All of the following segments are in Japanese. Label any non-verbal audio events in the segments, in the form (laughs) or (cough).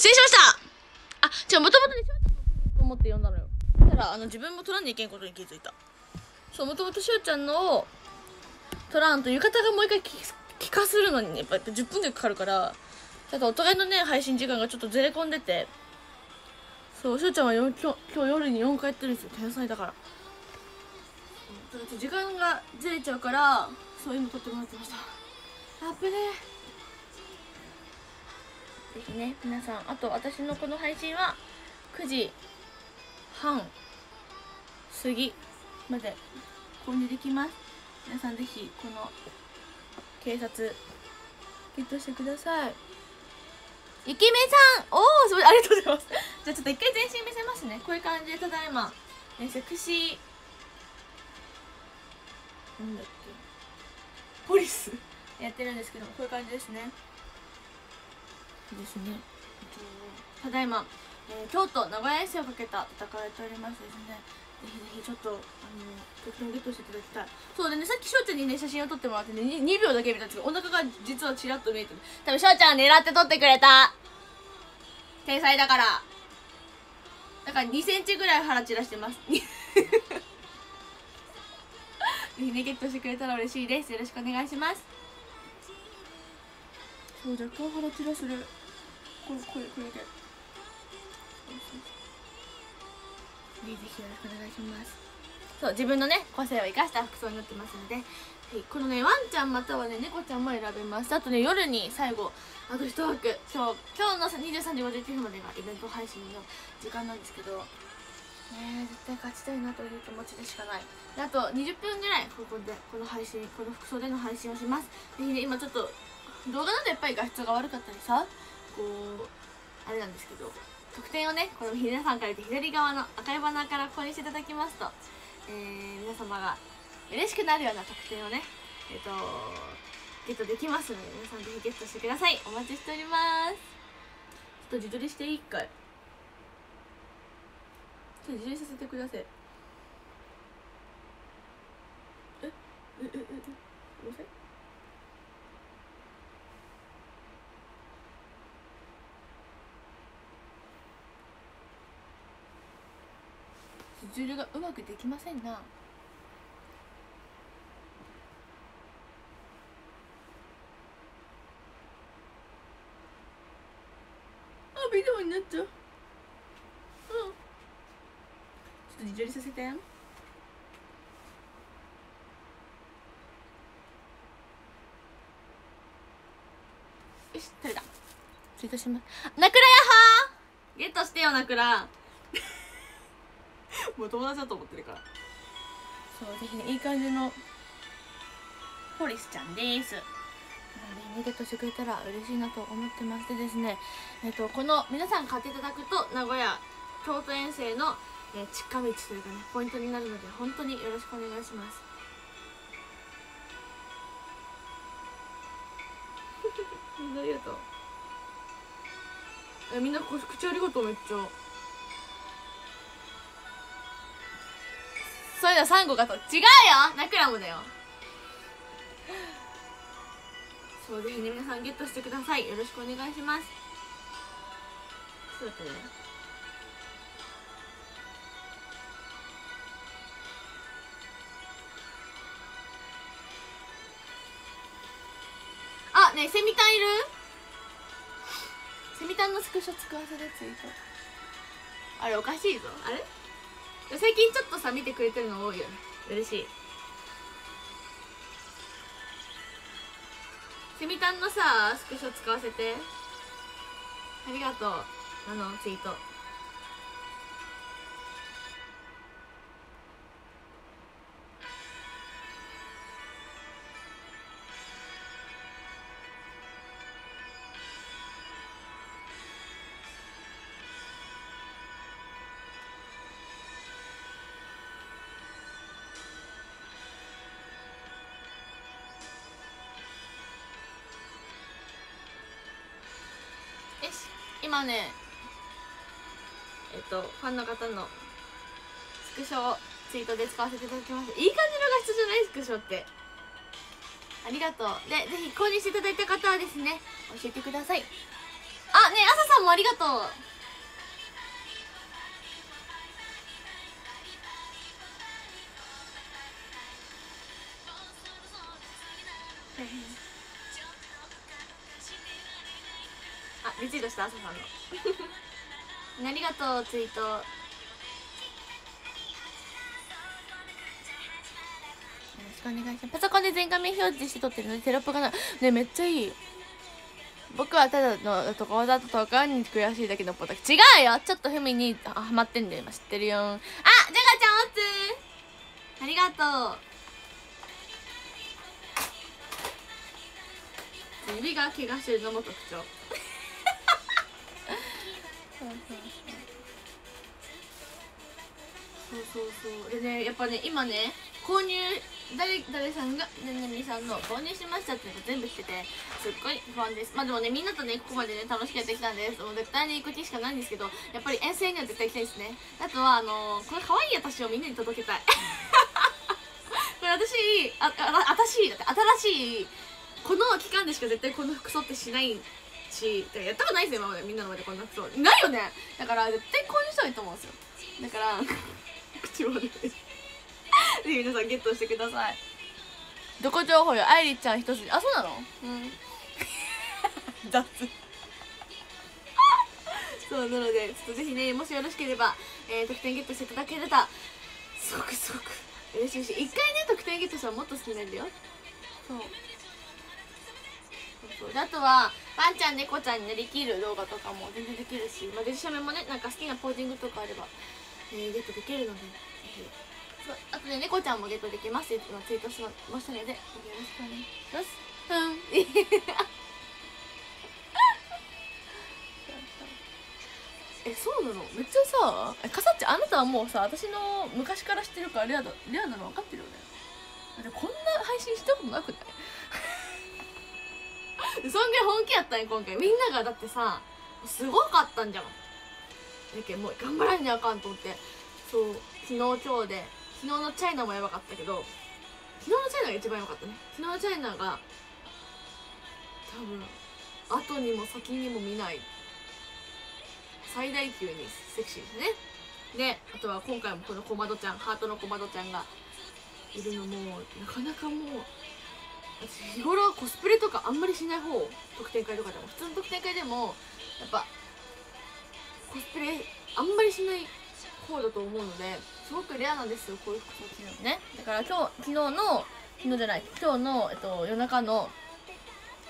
失礼しましたあ、違う、もともとね、しょうちゃんのと思って呼んだのよ。そしたら、あの、自分も取らんにいけんことに気づいた。そう、もともとしおちゃんの取らんと、浴衣がもう一回聞聞かするのにね、やっぱやっぱ10分でかかるから、ちょっとお互いのね、配信時間がちょっとずれ込んでて、そう、しおちゃんは今日今日夜に4回やってるんですよ。天才だから。時間がずれちゃうから、そういうの撮ってもらってました。あっぶねぜひね、皆さん、あと私のこの配信は9時半過ぎまで購入できます。皆さんぜひこの警察ゲットしてください。イケメンさんおおすごいありがとうございます。(laughs) じゃあちょっと一回全身見せますね。こういう感じでただいま、えセクシーなんだっけ？ポリスやってるんですけどこういう感じですね。ですね。ただいま、えー京都名古屋遠征をかけた戦われておりますですね。ぜひぜひちょっとあの得点ゲットしていただきたい。そうでねさっきしょうちゃんにね写真を撮ってもらってね 2, 2秒だけ見たんですけどお腹が実はちらっと見えてる。多分しょうちゃん狙って撮ってくれた。天才だから。だから2センチぐらい腹散らしてます。(laughs) ぜひねゲットしてくれたら嬉しいです。よろしくお願いします。そう若干腹散らする。これこれこれで。ぜひよろしくお願いします。そう自分のね個性を生かした服装になってますので。ぜひこのねワンちゃんまたはね猫ちゃんも選べます。あとね夜に最後あと一枠今日今日の23時59分までがイベント配信の時間なんですけど。ね絶対勝ちたいなという気持ちでしかない。であと20分ぐらいここでこの配信この服装での配信をします。ぜひね今ちょっと動画だとやっぱり画質が悪かったりさ。こうあれなんですけど特典をねこの皆さんから言って左側の赤いバナーから購入していただきますと、えー皆様が嬉しくなるような特典をねえっ、とゲットできますので皆さんぜひゲットしてください。お待ちしております。ちょっと自撮りしていいかい？ちょっと自撮りさせてください。ええ？え？え？え？ごめんなさい。自撮りがうまくできませんな。あビデオになっちゃう。うん。ちょっと自撮りさせて。よし撮れた。ツイートします。ナクラヤハー。ゲットしてよナクラ。もう友達だと思ってるから。そうぜひねいい感じのポリスちゃんです。なのでねゲットしてくれたら嬉しいなと思ってましてですね。えっ、とこの皆さん買っていただくと名古屋京都遠征の、えー近道というかねポイントになるので本当によろしくお願いします。みんなありがとう。えみんなこ口ありがとうめっちゃそういうのサンゴかと違うよ！ナクラムだよ。そうぜひね皆さんゲットしてください。よろしくお願いします。ちょっと待ってね。あねセミタンいる？セミタンのスクショ使わせてツイートあれおかしいぞ。あれ？最近ちょっとさ見てくれてるの多いよね。嬉しい。セミタンのさスクショ使わせて。ありがとう。あのツイート今ねえっとファンの方のスクショをツイートで使わせていただきましたいい感じの画質じゃないスクショって。ありがとう。でぜひ購入していただいた方はですね教えてください。あね朝さんもありがとう。朝さん。の (laughs) ありがとうツイート。よろしくお願いします。パソコンで全画面表示して撮ってるのでテロップがないねめっちゃいい。僕はただのとこわざととかに悔しいだけのポタ違うよ！ちょっとふみにあハマってんだよ。今知ってるよ。あじゃがちゃんおつありがとう。指が怪我してるのも特徴そうそうそう。でねやっぱね今ね購入誰誰さんがねねみさんの購入しましたっていうの全部しててすっごい不安です。まあでもねみんなとねここまでね楽しくやってきたんです。もう絶対に行く気しかないんですけどやっぱり遠征には絶対行きたいですね。あとはあのー、これ可愛い私をみんなに届けたい (laughs) これ私ああ私だって新しいこの期間でしか絶対この服装ってしないしやったことないですよ今までみんなの前でこんな服装ないよね。だから絶対購入したらいいと思うんですよ。だから口悪い。ぜひ皆さんゲットしてください。どこ情報よ。愛梨ちゃん一筋。あそうなの？うん。(laughs) 雑。(laughs) そうなのでちょっとぜひねもしよろしければ、えー、得点ゲットしていただければすごくすごく嬉しいし一回ね得点ゲットしたらもっと好きになるよ。そうそうであとはワンちゃん猫ちゃんになりきる動画とかも全然できるし、まあ、デジシャメもねなんか好きなポージングとかあれば、えー、ゲットできるのでぜひ。そうあとね猫ちゃんもゲットできますって今ツイートしましたのでよろしくお願いします。うん。(laughs) えそうなの？めっちゃさかさっちあなたはもうさ私の昔から知ってるからレアだレアなの分かってるよね。だってこんな配信したことなくない？そんぐらい本気やったんや今回。みんながだってさすごかったんじゃん。だけもう頑張らんにあかんと思って。そう昨日今日で昨日のチャイナもやばかったけど昨日のチャイナが一番やばかったね。昨日のチャイナが多分後にも先にも見ない最大級にセクシーですね。であとは今回もこのコマドちゃんハートのコマドちゃんがいるのもなかなかもう日頃はコスプレとかあんまりしない方特典会とかでも普通の特典会でもやっぱコスプレあんまりしない方だと思うのですごくレアなんですよこういう服装着るのね。だから今日昨日の昨日じゃない今日の、えっと、夜中の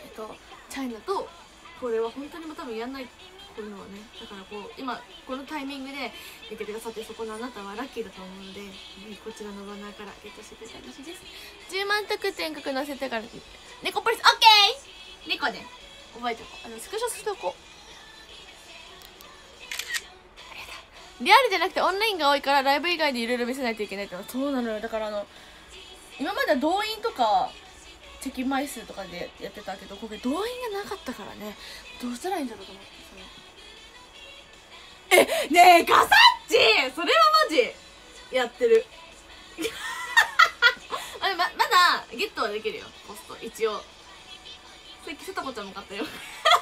えっとチャイナとこれは本当にもう多分やんないこういうのはねだからこう今このタイミングで見てくださってそこのあなたはラッキーだと思うのでこちらのバナーからゲットしてくれたら嬉しい。です10万得点格載せてから猫ポリスオッケー猫ね覚えておこうあのスクショしておこうリアルじゃなくてオンラインが多いからライブ以外でいろいろ見せないといけないってそうなのよ。だからあの今までは動員とかチェキ枚数とかでやってたけどこれ動員がなかったからね。どうしたらいいんだろうと思って。え (laughs) ねえガサッチそれはマジやってる。(laughs) あままだゲットはできるよポスト一応。さっきせたこちゃんも買ったよ。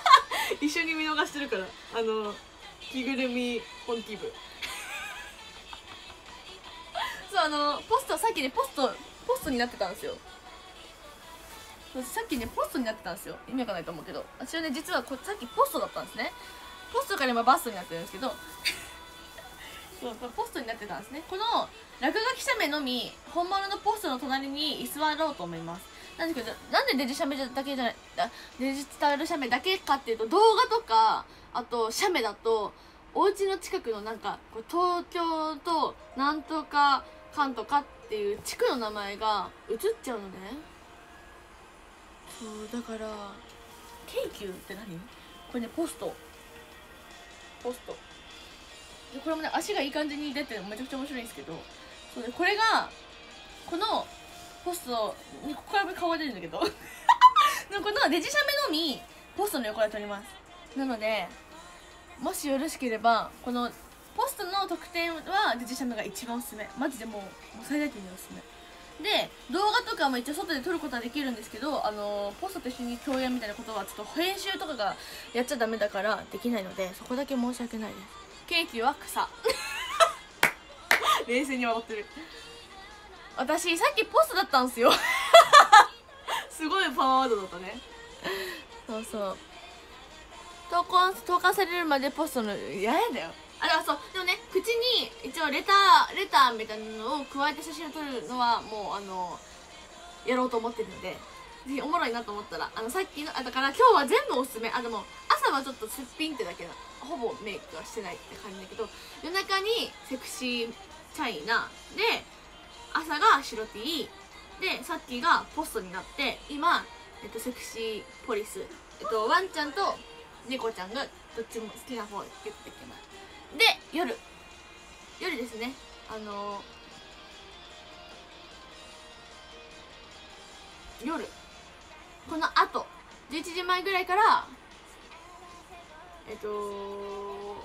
(laughs) 一緒に見逃してるからあの着ぐるみ本気部そうあのポストさっきねポストポストになってたんですよ。さっきねポストになってたんですよ。意味わかんないと思うけど。私はね実はこさっきポストだったんですね。ポストから今バストになってるんですけど (laughs) そうこれポストになってたんですね。この落書き写メのみ本物のポストの隣に居座ろうと思います。なんですけどなんでデジ写メだけじゃないデジタル写メだけかっていうと動画とかあと写メだとお家の近くのなんかこう東京となんとかかんとかっていう地区の名前が映っちゃうのね。そうだから京急って何？これねポストポスト。でこれもね足がいい感じに出てめちゃくちゃ面白いんですけどそうでこれがこのポストにここから顔が出るんだけど (laughs) このデジシャメのみポストの横で撮ります。なのでもしよろしければこのポストの特典はデジシャメが一番おすすめ。マジでもうもう最大級におすすめ。で動画とかも一応外で撮ることはできるんですけどあのポストと一緒に共演みたいなことはちょっと編集とかがやっちゃダメだからできないのでそこだけ申し訳ないです。ケーキは草。(laughs) 冷静に笑ってる。私さっきポストだったんすよ。(laughs) すごいパワーワードだったね。そうそう。投稿投函されるまでポストの嫌やだよあだからそう。でもね口に一応レターレターみたいなのを加えて写真を撮るのはもうあのやろうと思ってるんでぜひおもろいなと思ったらあのさっきのあだから今日は全部おすすめ。あでも朝はちょっとすっぴんってだけなほぼメイクはしてないって感じだけど夜中にセクシーチャイナで朝が白 T でさっきがポストになって今、えっと、セクシーポリス、えっと、ワンちゃんと猫ちゃんがどっちも好きな方にギュッてきます。で夜。夜ですね。あの夜。このあと11時前ぐらいからえっと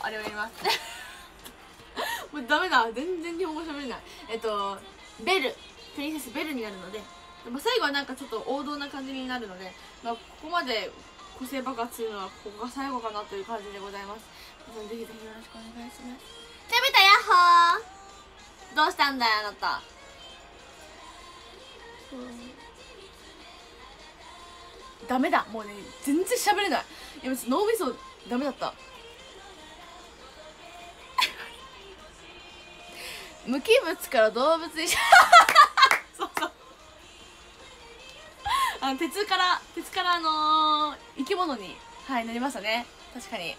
あれをやります。(laughs) もうダメだ。全然日本語喋れない。えっとベル。プリンセスベルになるので。でも最後はなんかちょっと王道な感じになるので、まあ、ここまで個性爆発するのはここが最後かなという感じでございます。ぜひぜひよろしくお願いします。食べたヤッホー。どうしたんだよあなた。ダメだ。もうね全然喋れない。いや別に脳みそダメだった。(laughs) 無機物から動物に (laughs) あの鉄から鉄からあのー、生き物にはいなりましたね。確かに。はい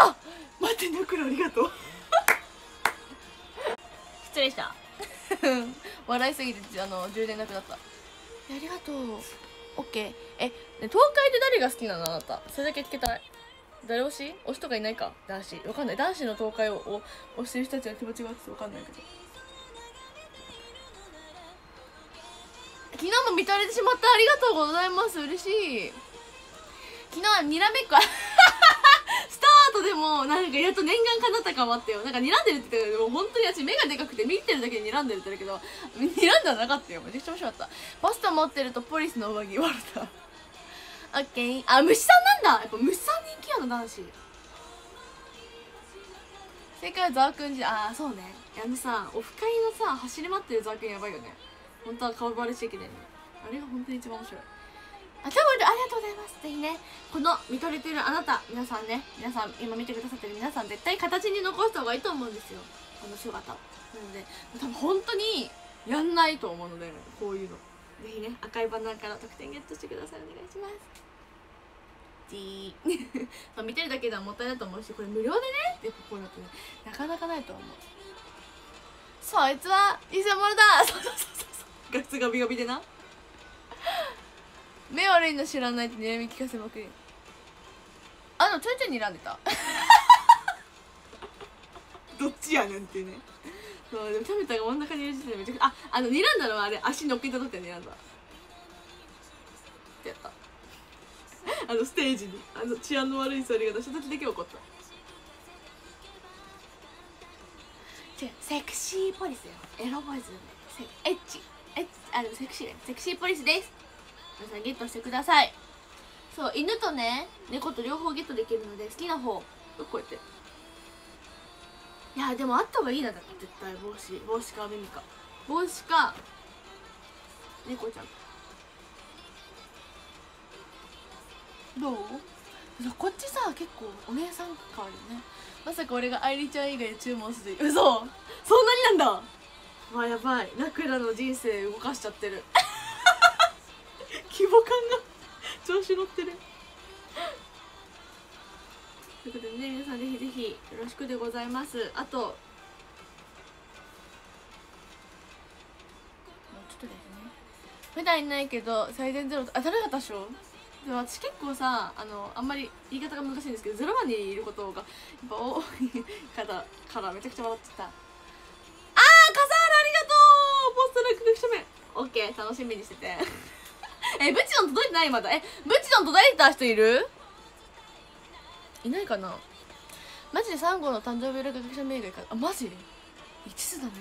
ああ待ってヌクロありがとう。失礼した。(laughs) 笑いすぎてあの充電なくなった。ありがとう。オッケー。えね東海で誰が好きなのあなた？それだけ聞きたい。誰推し？推しとかいないか？男子。わかんない。男子の東海をを推してる人たちの気持ちがわかんないけど昨日も見とれてしまったありがとうございます。嬉しい。昨日はにらめっこ。(laughs) スタートでもなんかやっと念願かなった感もあったよ。なんか睨んでるって言ったけどもう本当に私目がでかくて見てるだけで睨んでるって言ったけど睨んではなかったよ。めちゃくちゃ面白かった。ポスト持ってるとポリスの上着言われた。オッケーあ虫さんなんだ。やっぱ虫さん人気やの男子。正解はザーくんじゃああそうね。あのさオフ会のさ走り回ってるザーくんやばいよね。本当は顔バレしちゃいけないのあれが本当に一番面白いあ、キャブルありがとうございます。ぜひね、この見とれてるあなた、皆さんね、皆さん、今見てくださってる皆さん、絶対形に残した方がいいと思うんですよ。この姿を。なので、多分本当にやんないと思うので、こういうの。ぜひね、赤いバナナから得点ゲットしてください。お願いします。じー。(laughs) 見てるだけではもったいないと思うし、これ無料でね、っぱこういうのってね、なかなかないと思う。そいつは偽物だそうそうそうそう。ガッツガビガビでな。目悪いの知らないって睨み聞かせまくりあのちょいちょい睨んでた。(laughs) どっちやねんってね。そうでも食べたが真ん中に入れててめちゃくちゃああの睨んだのはあれ足乗っけた時は睨んだってやった。(laughs) あのステージに。あの治安の悪い座り方した時だけ怒った。違うセクシーポリスよ。エロボイスセエッチエッチあでもセクシーセクシーポリスです。皆さんゲットしてください。そう犬とね猫と両方ゲットできるので好きな方。こうやって。いやでもあった方がいいなだって絶対帽子。帽子か耳か。帽子か。猫ちゃん。どう？こっちさ結構お姉さん感あるよね。まさか俺が愛梨ちゃん以外で注文する。嘘！そんなになんだ！まあやばい。ラクラの人生動かしちゃってる。(laughs) 規模感が調子乗ってる。ということでね皆さんぜひぜひよろしくでございます。あともうちょっとですね。普段いないけど最善ゼロあ誰が多少？でも私結構さあのあんまり言い方が難しいんですけどゼロ番にいることがやっぱ多い方からめちゃくちゃ笑ってた書面オッケー楽しみにしてて。(laughs) えブチドン届いてない？まだ。えブチドン届いた人いる？いないかな？マジで3号の誕生日裏学者名外かあマジ？一途だね。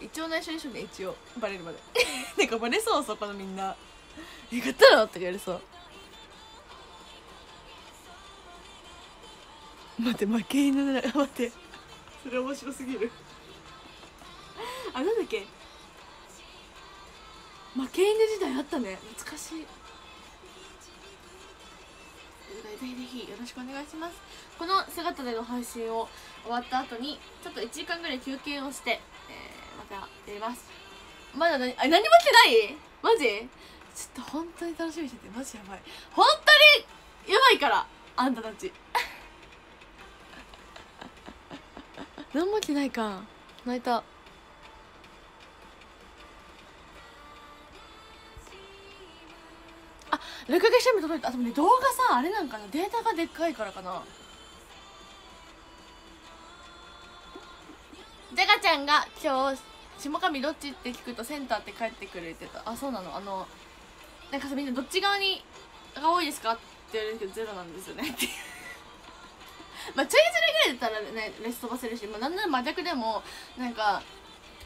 一応内緒にしようね一応。バレるまで。(laughs) てかバレそうそこのみんな「え買ったの?」とか言われそう。待って負け犬だ。な待って。それ面白すぎる。あなんだっけ？負け犬時代あったね。懐かしい。ぜひぜひよろしくお願いします。この姿での配信を終わった後にちょっと1時間ぐらい休憩をして、えー、またやります。まだ何？あ何も来てない？マジ？ちょっと本当に楽しみにしててマジやばい。本当にやばいからあんたたち。(laughs) 何も来てないか泣いた録画しても届いた。あでもね動画さあれなんかな。データがでっかいからかな。ジャガちゃんが今日下上どっちって聞くとセンターって帰ってくれてた。あそうなの。あのなんかさみんなどっち側にが多いですかって言われるけどゼロなんですよね。っ (laughs) てまあちょいずれぐらいだったらねレス飛ばせるし、まあ、なんなら真逆でもなんか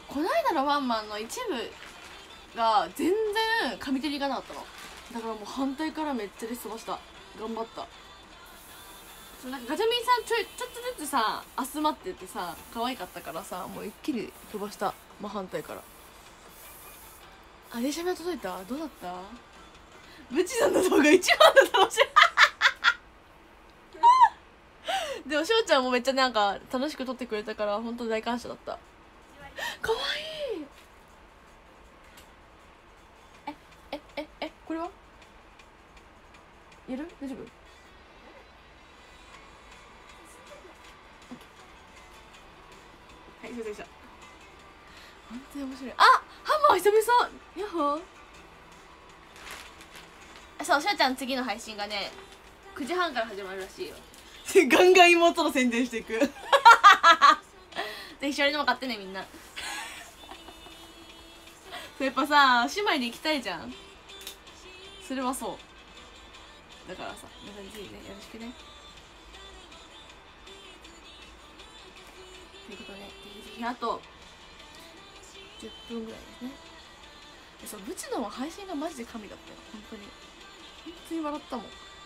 この間のワンマンの一部が全然上手にいかなかったの。だからもう反対からめっちゃレス飛ばした。頑張った。そなんかガチャミンさんちょいちょっとずつさ集まっててさ可愛かったからさもう一気に飛ばした。真反対から。あ電車目届いた？どうだった？ブチさんの動画一番の楽しいでもしょうちゃんもめっちゃなんか楽しく撮ってくれたから本当大感謝だった。かわいいええええこれはやる？大丈夫？はいすいませんでした。本当に面白い。あハンマー久々。ヤッホー。そうしょうちゃん次の配信がね9時半から始まるらしいよ。(laughs) ガンガン妹の宣伝していく。(laughs) ぜひ一緒にでも買ってねみんな。(laughs) やっぱさ姉妹で行きたいじゃん。それはそうだからさ皆さんぜひねよろしくね。ということでぜひぜひあと10分ぐらいですね。そうブチのは配信がマジで神だったよ。本当に。本当に笑ったもん。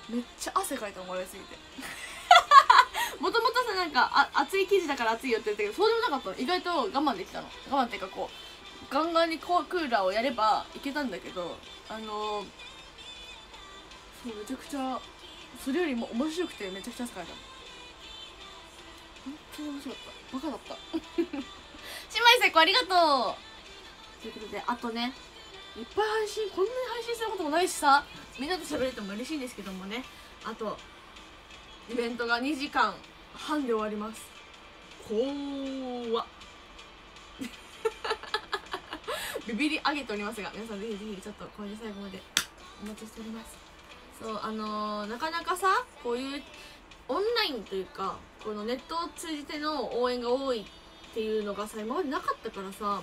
めっちゃ汗かいたもん笑いすぎて。(laughs) もともとさなんかあ熱い生地だから熱いよって言ったけどそうでもなかったの。意外と我慢できたの。我慢っていうかこうガンガンにこうクーラーをやればいけたんだけどあのー、そうめちゃくちゃそれよりも面白くてめちゃくちゃ汗かいた本当に面白かった。バカだった。(laughs) 姉妹最高ありがとう。ということであとねいっぱい配信こんなに配信することもないしさみんなと喋れても嬉しいんですけどもね。あとイベントが2時間半で終わります。怖っ。(laughs) ビビり上げておりますが皆さんぜひぜひちょっとこれで最後までお待ちしておりますそうあのー、なかなかさこういうオンラインというかこのネットを通じての応援が多いっていうのがさ今までなかったからさ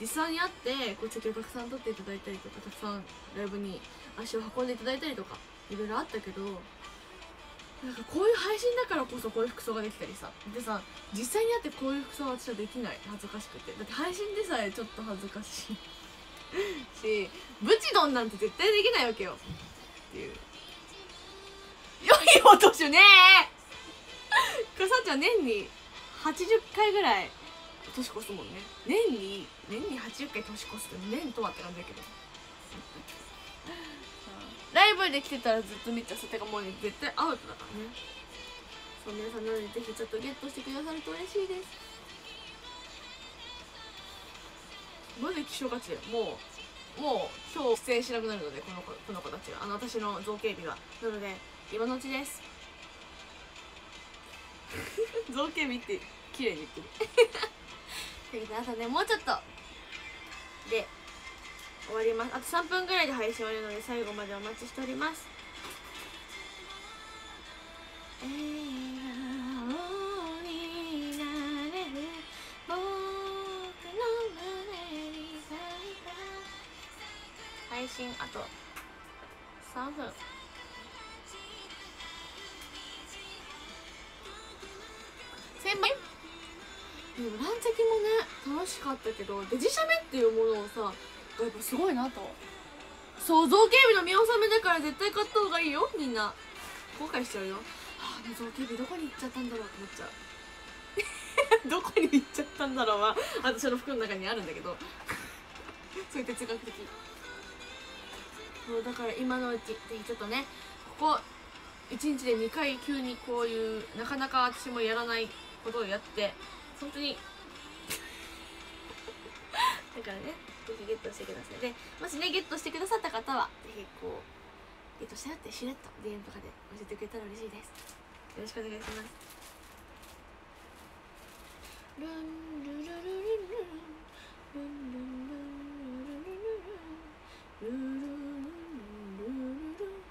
実際に会ってこうチェキをたくさん撮っていただいたりとかたくさんライブに足を運んでいただいたりとかいろいろあったけどなんかこういう配信だからこそこういう服装ができたりさでさ実際に会ってこういう服装は私はできない。恥ずかしくて。だって配信でさえちょっと恥ずかしいしブチドンなんて絶対できないわけよ。っていう。いお年ねえかさちゃん年に80回ぐらい年越すもんね。年に年に80回年越すって年とはって感じだけど。(laughs) ライブで来てたらずっと見ちゃうてかもうね絶対アウトだからね。そう皆さんなのでぜひちょっとゲットしてくださると嬉しいです。マジで希少価値でもうもう今日出演しなくなるのでこの子この子たちが。あの私の造形美が。なので今のうちです。(laughs) 造形美って綺麗に言ってる。ということでねもうちょっとで終わります。あと3分ぐらいで配信終わるので最後までお待ちしております。笑顔になれる僕の胸に咲いた。配信あと3分でもランチャキもね楽しかったけどデジシャメっていうものをさやっぱすごいなと。そう造形美の見納めだから絶対買った方がいいよみんな。後悔しちゃうよ。ああの造形美どこに行っちゃったんだろうって思っちゃう。(laughs) どこに行っちゃったんだろうは私の服の中にあるんだけど。(laughs) そういう哲学的。そうだから今のうちぜひちょっとねここ1日で2回急にこういうなかなか私もやらないことをやって本当に。だからねぜひゲットしてください。でもしねゲットしてくださった方はぜひこうゲットしたよってしれっと DM とかで教えてくれたら嬉しいです。よろしくお願いします。ルンルルルルルルンルンルンルンルンルンルンルンルンルンルン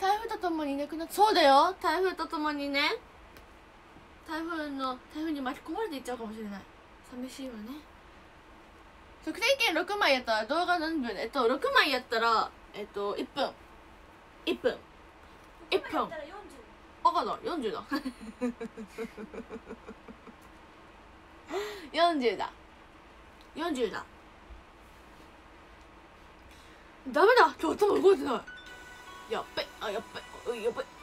台風とともにいなくなっそうだよ台風とともにね台風の台風に巻き込まれていっちゃうかもしれない。寂しいわね。測定券6枚やったら動画何分？えっと6枚やったらえっと1分。1分。1分。あかんな40だ。40だ。(laughs) 40だ。ダメだ。今日頭動いてない。やっべ。あやっべ。やっべ。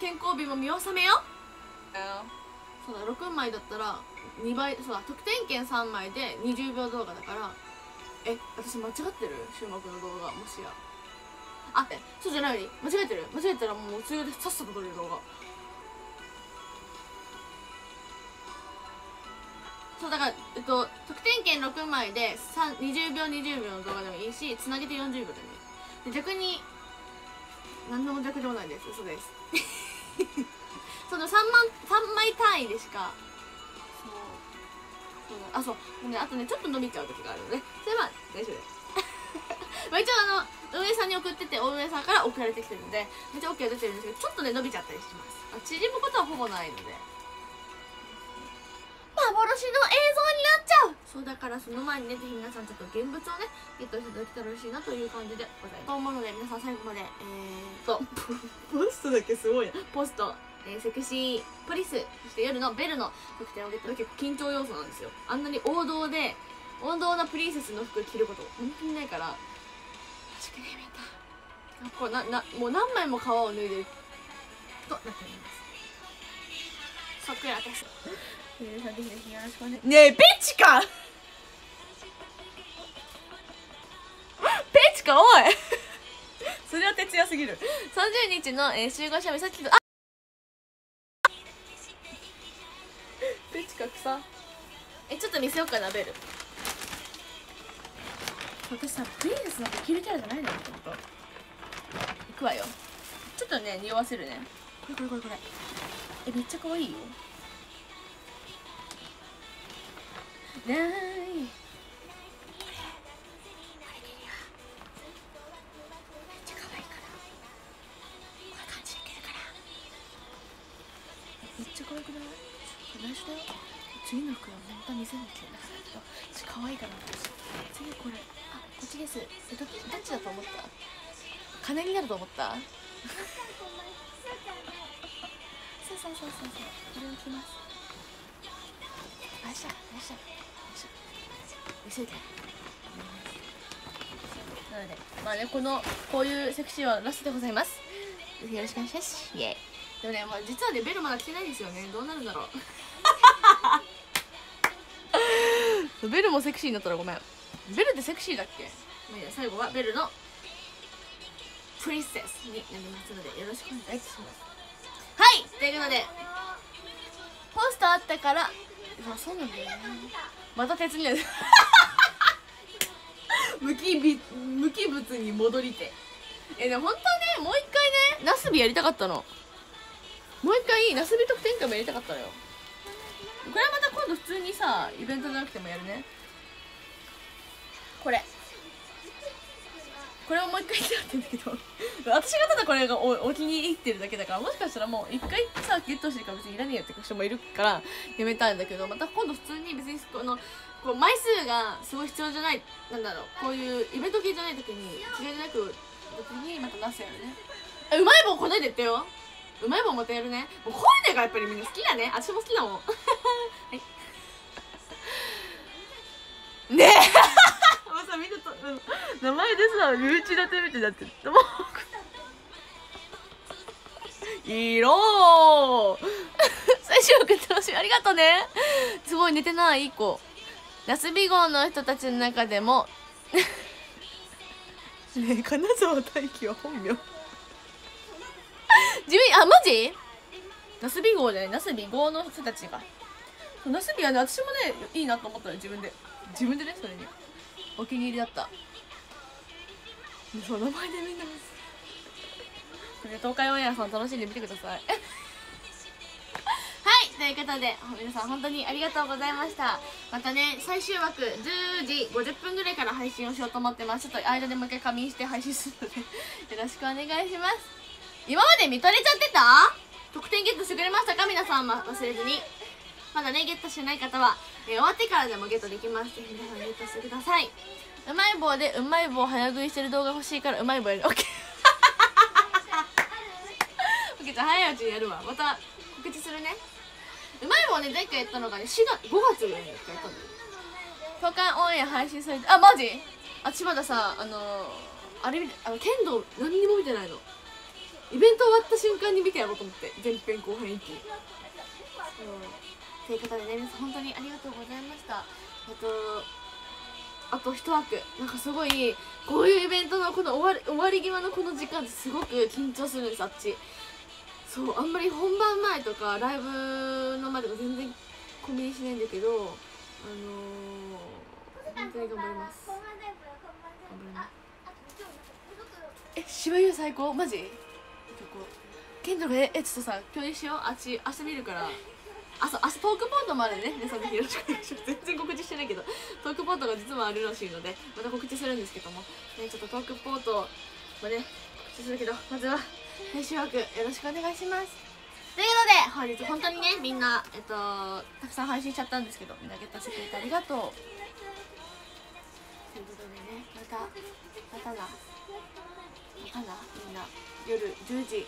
健康日も見納めよ。そうだ6枚だったら2倍そうだ得点券3枚で20秒動画だからえ私間違ってる？終幕の動画もしや。あえそうじゃない。間違えてる。間違えたらもうそれでさっさと撮れる動画。そうだから、えっと、得点券6枚で3 20秒20秒の動画でもいいしつなげて40秒でもいい。で逆に何でも逆でもないです。そうですその3万3枚単位でしかそうそうあそうねあとねちょっと伸びちゃう時があるのでそれは大丈夫です (laughs) まあ一応あの運営さんに送ってて運営さんから送られてきてるのでめっちゃ OK は出てるんですけどちょっとね伸びちゃったりします。縮むことはほぼないので。幻の映像になっちゃう。そうだからその前にねぜひ皆さんちょっと現物をねゲットしていただけたら嬉しいなという感じでございます。と思うので皆さん最後までえーとポストだけすごいな。ポスト。えーセクシーポリスそして夜のベルの特典をゲット結構緊張要素なんですよ。あんなに王道で王道なプリンセスの服着ること本当にないから。確かにやめたこうななもう何枚も皮を脱いでる。となっております。そっくり私皆さんぜひぜひよろしくお願いねえペチかペチかおい！それは徹夜すぎる。30日の、えー集合写メさっきとあペチか草えちょっと見せようかなベル私さプリンセスなんか着るキャラじゃないの？ちょっといくわよ。ちょっとね匂わせるね。これこれこれこれ。えめっちゃ可愛いよないめっちゃ可愛くないこれ。内緒だよ次の服は本当は見せなきゃだからけど可愛いから次これ。あこっちですえどどっちだと思った金になると思ったそうそうそうそうそうこれ。を着ますよいしょよいしょ急いで。なのでまあねこのこういうセクシーはラストでございます。よろしくお願いします。イエイ。でもね、まあ、実はねベルまだ来てないんですよね。どうなるんだろう。ベルもセクシーになったらごめん。ベルってセクシーだっけ？まあいい。や最後はベルのプリンセスになりますのでよろしくお願いします。はい。というのでポスターあったから。あそうなんだよねまた鉄になる。(laughs) 無機無機物に戻りて。えでも本当はねもう一回ねナスビやりたかったの。もう一回ナスビ特典会もやりたかったのよ。これはまた今度普通にさイベントじゃなくてもやるね。これ。これをもう一回やりたかったんだけど。(laughs) 私がただこれがおお気に入ってるだけだからもしかしたらもう一回さゲットしてるから別にいらねえよって人もいるからやめたんだけどまた今度普通に別にこのこう枚数がすごい必要じゃないなんだろうこういうイベント系じゃない時に気兼ねなく時にまた出すやるねうまい棒こないで言ってよ。うまい棒またやるね。もうこういうのがやっぱりみんな好きだね。私も好きだもん。(laughs) はい。ねえ。もうさみんなとうん。名前でさ身内立てみたいになって。るもうい (laughs) いろ最終回楽しみありがとうね。すごい寝てないいい子ラスビ号の人たちの中でも。(laughs) ねえ金沢大輝は本名。地味あマジ？ナスビ号じゃない。ナスビ号の人たちが。ナスビはね私もねいいなと思ったの自分で。自分でねそれにお気に入りだった。そう名前でみんなそれで東海オンエアさん楽しんでみてください。はいということで皆さん本当にありがとうございました。またね最終枠10時50分ぐらいから配信をしようと思ってます。ちょっと間でもう一回仮眠して配信するので (laughs) よろしくお願いします。今まで見とれちゃってた？得点ゲットしてくれましたか？皆さんは忘れずにまだねゲットしてない方は、えー終わってからでもゲットできます。ぜひ皆さんゲットしてください。うまい棒でうまい棒早食いしてる動画欲しいからうまい棒やる。オッケー。オケーじゃあ早いうちにやるわ。また告知するね。うまい棒ね前回やったのがね4月5月ぐらいにやったの。東海オンエア配信されてあマジ？あちまださあのー、あれ見てあの剣道何にも見てないの。イベント終わった瞬間に見てやろうと思って前編後編一気に。ということでね皆さん本当にありがとうございました。えっとあと一枠なんかすごいこういうイベントのこの終わり終わり際のこの時間ってすごく緊張するんですあっち。そうあんまり本番前とかライブの前とか全然コミュニしないんだけどあのー、本当に頑張ります。頑張ります。え芝居は最高？マジ？ケンドルええちょっとさ共有しよう。あっち明日見るから。あそう明日トークポートもあるね。皆さんぜひよろしくお願いします全然告知してないけど。トークポートが実はあるらしいのでまた告知するんですけども、ね、ちょっとトークポートもね告知するけどまずは最終枠よろしくお願いします。ということで本日本当にねみんなえっとたくさん配信しちゃったんですけどみんなゲットしてくれてありがとう。ということでねまたまたなまたなみんな夜10時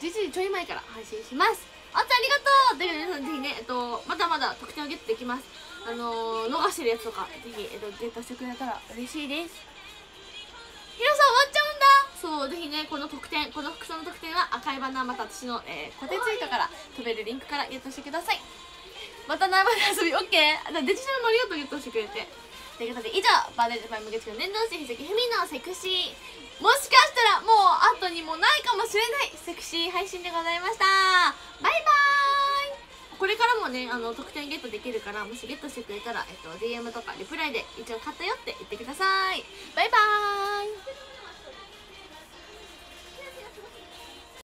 11時ちょい前から配信します。あっちゃんありがとう。ということで皆さんぜひね、えっと、まだまだ特典をゲットできます。あのー、逃してるやつとかぜひ、えっと、ゲットしてくれたら嬉しいです。ヒロさん終わっちゃうんだ。そうぜひねこの特典この服装の特典は赤いバナーまた私の、えー、固定ツイートから飛べるリンクからゲットしてください。また生で遊び OK デジタルもありがとうゲットしてくれて。ということで以上バーデージャパン無月の年度生関ふみのセクシー。もしかしたらもう後にもないかもしれない。セクシー配信でございました。バイバーイ。これからもねあの特典ゲットできるからもしゲットしてくれたら、えっと、DM とかリプライで一応買ったよって言ってください。バイバーイ。